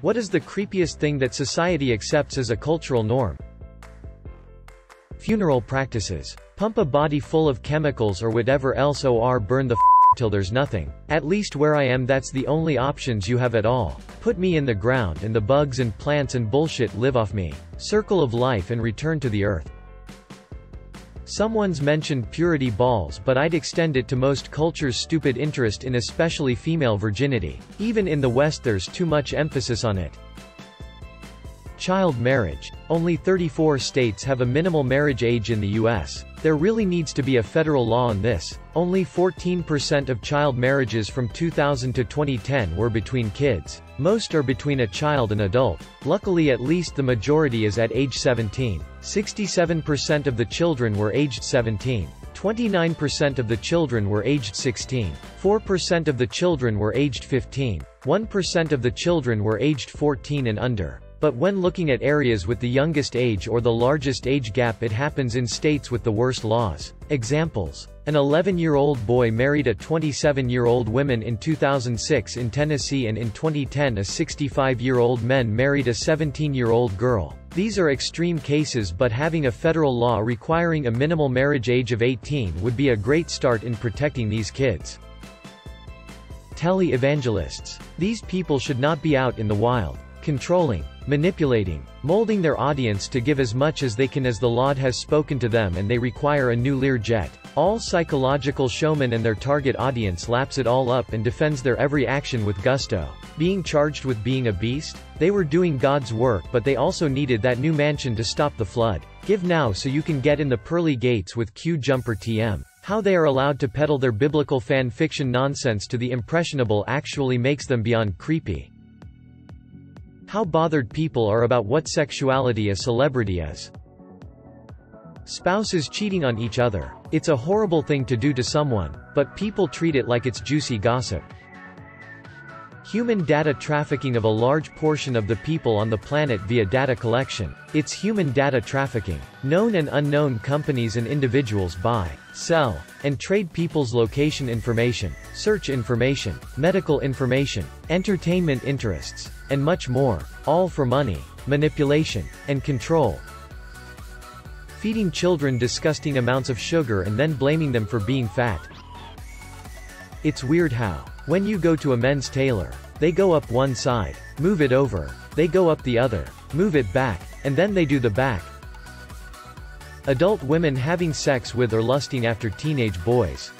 What is the creepiest thing that society accepts as a cultural norm? Funeral practices. Pump a body full of chemicals or whatever else or burn the till there's nothing. At least where I am that's the only options you have at all. Put me in the ground and the bugs and plants and bullshit live off me. Circle of life and return to the earth. Someone's mentioned purity balls but I'd extend it to most cultures' stupid interest in especially female virginity. Even in the West there's too much emphasis on it. Child marriage. Only 34 states have a minimal marriage age in the U.S. There really needs to be a federal law on this. Only 14% of child marriages from 2000 to 2010 were between kids. Most are between a child and adult. Luckily at least the majority is at age 17. 67% of the children were aged 17. 29% of the children were aged 16. 4% of the children were aged 15. 1% of the children were aged 14 and under. But when looking at areas with the youngest age or the largest age gap it happens in states with the worst laws. Examples. An 11-year-old boy married a 27-year-old woman in 2006 in Tennessee and in 2010 a 65-year-old man married a 17-year-old girl. These are extreme cases but having a federal law requiring a minimal marriage age of 18 would be a great start in protecting these kids. Tele-evangelists. These people should not be out in the wild. Controlling manipulating, molding their audience to give as much as they can as the Lord has spoken to them and they require a new Learjet. All psychological showmen and their target audience laps it all up and defends their every action with gusto. Being charged with being a beast? They were doing God's work but they also needed that new mansion to stop the flood. Give now so you can get in the pearly gates with Q Jumper TM. How they are allowed to peddle their biblical fan fiction nonsense to the impressionable actually makes them beyond creepy. How bothered people are about what sexuality a celebrity is. Spouses cheating on each other. It's a horrible thing to do to someone, but people treat it like it's juicy gossip. Human data trafficking of a large portion of the people on the planet via data collection. It's human data trafficking. Known and unknown companies and individuals buy, sell, and trade people's location information, search information, medical information, entertainment interests, and much more, all for money, manipulation, and control. Feeding children disgusting amounts of sugar and then blaming them for being fat. It's weird how, when you go to a men's tailor, they go up one side, move it over, they go up the other, move it back, and then they do the back. Adult women having sex with or lusting after teenage boys.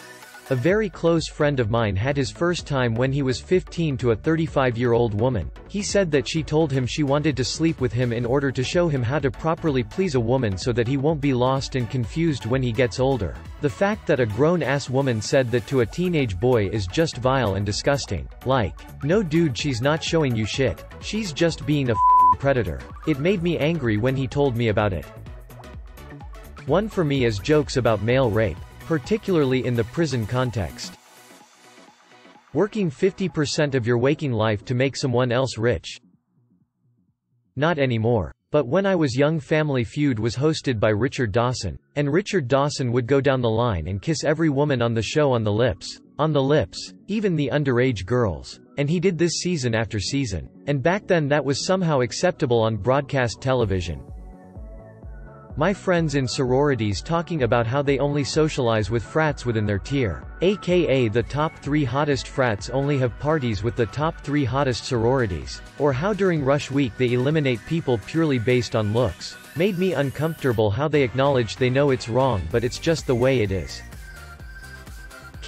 A very close friend of mine had his first time when he was 15 to a 35-year-old woman. He said that she told him she wanted to sleep with him in order to show him how to properly please a woman so that he won't be lost and confused when he gets older. The fact that a grown-ass woman said that to a teenage boy is just vile and disgusting. Like, no dude she's not showing you shit. She's just being a predator. It made me angry when he told me about it. One for me is jokes about male rape particularly in the prison context. Working 50% of your waking life to make someone else rich. Not anymore. But when I was young Family Feud was hosted by Richard Dawson, and Richard Dawson would go down the line and kiss every woman on the show on the lips. On the lips. Even the underage girls. And he did this season after season. And back then that was somehow acceptable on broadcast television. My friends in sororities talking about how they only socialize with frats within their tier. AKA the top 3 hottest frats only have parties with the top 3 hottest sororities. Or how during rush week they eliminate people purely based on looks. Made me uncomfortable how they acknowledge they know it's wrong but it's just the way it is.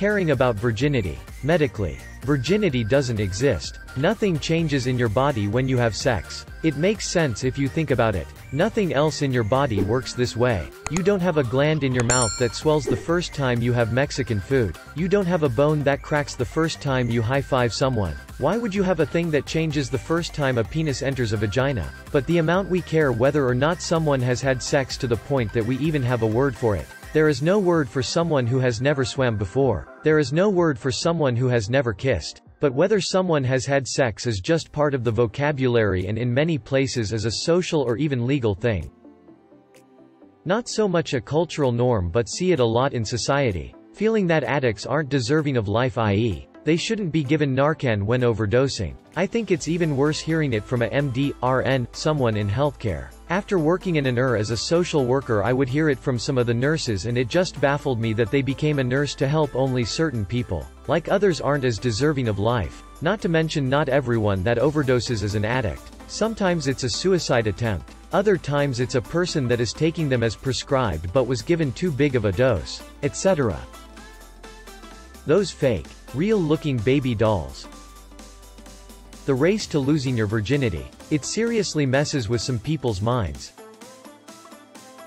Caring about virginity. Medically. Virginity doesn't exist. Nothing changes in your body when you have sex. It makes sense if you think about it. Nothing else in your body works this way. You don't have a gland in your mouth that swells the first time you have Mexican food. You don't have a bone that cracks the first time you high-five someone. Why would you have a thing that changes the first time a penis enters a vagina? But the amount we care whether or not someone has had sex to the point that we even have a word for it. There is no word for someone who has never swam before. There is no word for someone who has never kissed. But whether someone has had sex is just part of the vocabulary and in many places is a social or even legal thing. Not so much a cultural norm but see it a lot in society. Feeling that addicts aren't deserving of life i.e., They shouldn't be given Narcan when overdosing. I think it's even worse hearing it from a MD, RN, someone in healthcare. After working in an ER as a social worker I would hear it from some of the nurses and it just baffled me that they became a nurse to help only certain people. Like others aren't as deserving of life. Not to mention not everyone that overdoses is an addict. Sometimes it's a suicide attempt. Other times it's a person that is taking them as prescribed but was given too big of a dose, etc. Those fake, real-looking baby dolls. The race to losing your virginity. It seriously messes with some people's minds.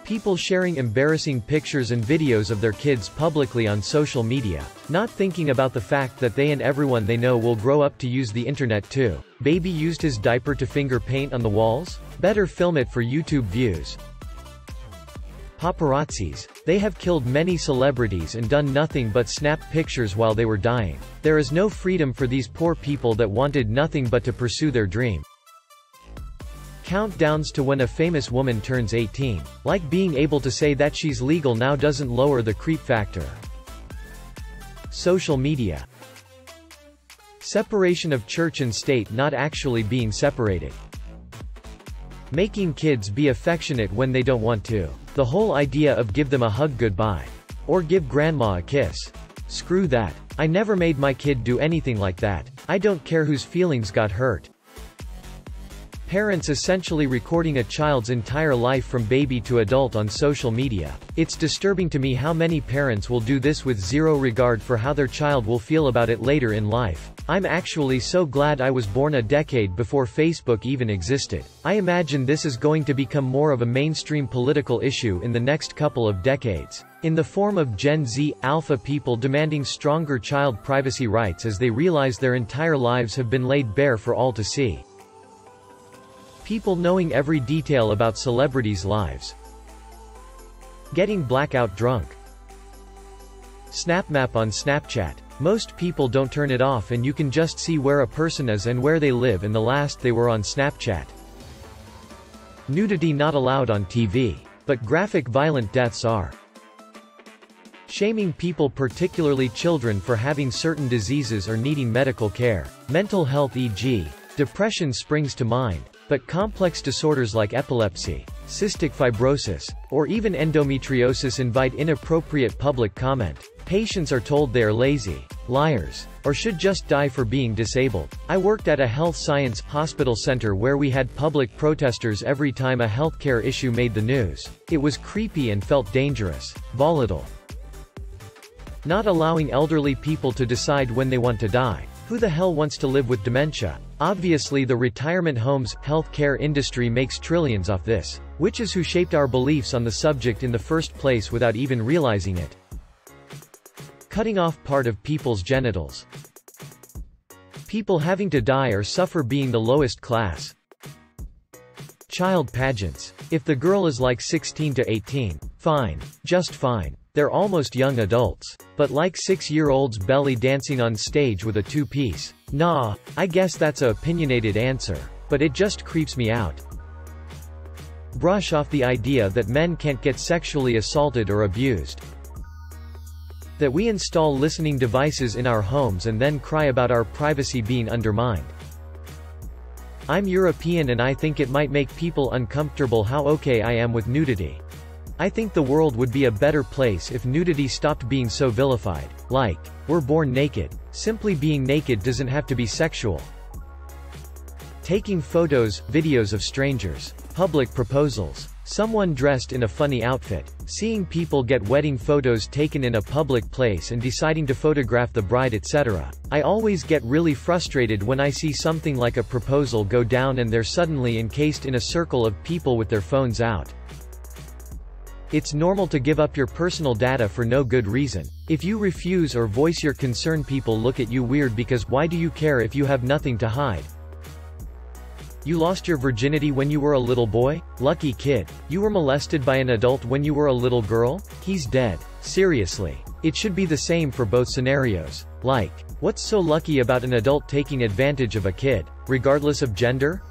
People sharing embarrassing pictures and videos of their kids publicly on social media, not thinking about the fact that they and everyone they know will grow up to use the internet too. Baby used his diaper to finger paint on the walls? Better film it for YouTube views. Paparazzis. They have killed many celebrities and done nothing but snap pictures while they were dying. There is no freedom for these poor people that wanted nothing but to pursue their dream. Countdowns to when a famous woman turns 18. Like being able to say that she's legal now doesn't lower the creep factor. Social media. Separation of church and state not actually being separated. Making kids be affectionate when they don't want to. The whole idea of give them a hug goodbye. Or give grandma a kiss. Screw that. I never made my kid do anything like that. I don't care whose feelings got hurt. Parents essentially recording a child's entire life from baby to adult on social media. It's disturbing to me how many parents will do this with zero regard for how their child will feel about it later in life. I'm actually so glad I was born a decade before Facebook even existed. I imagine this is going to become more of a mainstream political issue in the next couple of decades. In the form of Gen Z, alpha people demanding stronger child privacy rights as they realize their entire lives have been laid bare for all to see. People knowing every detail about celebrities' lives. Getting blackout drunk. SnapMap on Snapchat. Most people don't turn it off and you can just see where a person is and where they live and the last they were on Snapchat. Nudity not allowed on TV. But graphic violent deaths are. Shaming people particularly children for having certain diseases or needing medical care. Mental health e.g. Depression springs to mind. But complex disorders like epilepsy, cystic fibrosis, or even endometriosis invite inappropriate public comment. Patients are told they are lazy, liars, or should just die for being disabled. I worked at a health science hospital center where we had public protesters every time a healthcare issue made the news. It was creepy and felt dangerous, volatile. Not allowing elderly people to decide when they want to die. Who the hell wants to live with dementia? Obviously the retirement homes, healthcare industry makes trillions off this. Which is who shaped our beliefs on the subject in the first place without even realizing it. Cutting off part of people's genitals. People having to die or suffer being the lowest class. Child pageants. If the girl is like 16 to 18, fine. Just fine. They're almost young adults. But like six-year-olds belly dancing on stage with a two-piece. Nah, I guess that's a opinionated answer. But it just creeps me out. Brush off the idea that men can't get sexually assaulted or abused. That we install listening devices in our homes and then cry about our privacy being undermined. I'm European and I think it might make people uncomfortable how okay I am with nudity. I think the world would be a better place if nudity stopped being so vilified. Like, we're born naked. Simply being naked doesn't have to be sexual. Taking photos, videos of strangers. Public proposals. Someone dressed in a funny outfit. Seeing people get wedding photos taken in a public place and deciding to photograph the bride etc. I always get really frustrated when I see something like a proposal go down and they're suddenly encased in a circle of people with their phones out. It's normal to give up your personal data for no good reason. If you refuse or voice your concern people look at you weird because why do you care if you have nothing to hide? You lost your virginity when you were a little boy? Lucky kid. You were molested by an adult when you were a little girl? He's dead. Seriously. It should be the same for both scenarios. Like, what's so lucky about an adult taking advantage of a kid, regardless of gender?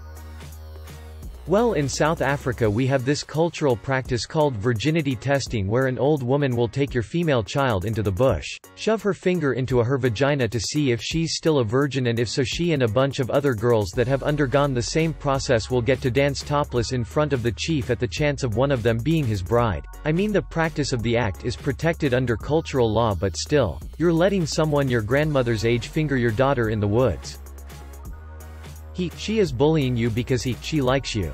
Well in South Africa we have this cultural practice called virginity testing where an old woman will take your female child into the bush, shove her finger into her vagina to see if she's still a virgin and if so she and a bunch of other girls that have undergone the same process will get to dance topless in front of the chief at the chance of one of them being his bride. I mean the practice of the act is protected under cultural law but still, you're letting someone your grandmother's age finger your daughter in the woods. He, she is bullying you because he, she likes you.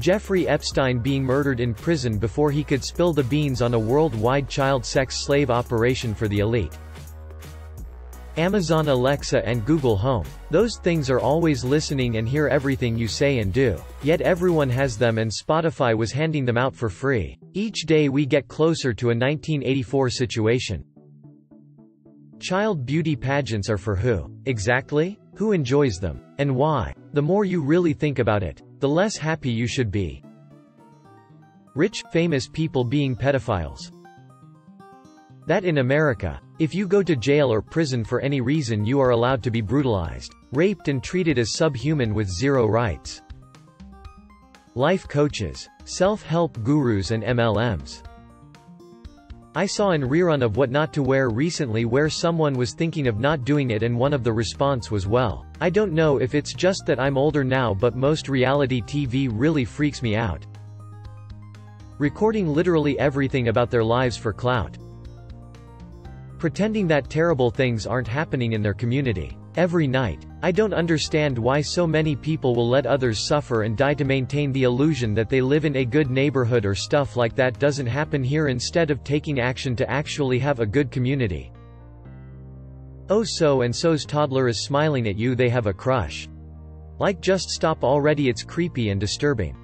Jeffrey Epstein being murdered in prison before he could spill the beans on a worldwide child sex slave operation for the elite. Amazon Alexa and Google Home. Those things are always listening and hear everything you say and do. Yet everyone has them and Spotify was handing them out for free. Each day we get closer to a 1984 situation. Child beauty pageants are for who? Exactly? Who enjoys them? And why? The more you really think about it, the less happy you should be. Rich, famous people being pedophiles. That in America, if you go to jail or prison for any reason you are allowed to be brutalized, raped and treated as subhuman with zero rights. Life coaches, self-help gurus and MLMs. I saw an rerun of What Not to Wear recently where someone was thinking of not doing it and one of the response was well, I don't know if it's just that I'm older now but most reality TV really freaks me out. Recording literally everything about their lives for clout. Pretending that terrible things aren't happening in their community. Every night. I don't understand why so many people will let others suffer and die to maintain the illusion that they live in a good neighborhood or stuff like that doesn't happen here instead of taking action to actually have a good community. Oh so and so's toddler is smiling at you they have a crush. Like just stop already it's creepy and disturbing.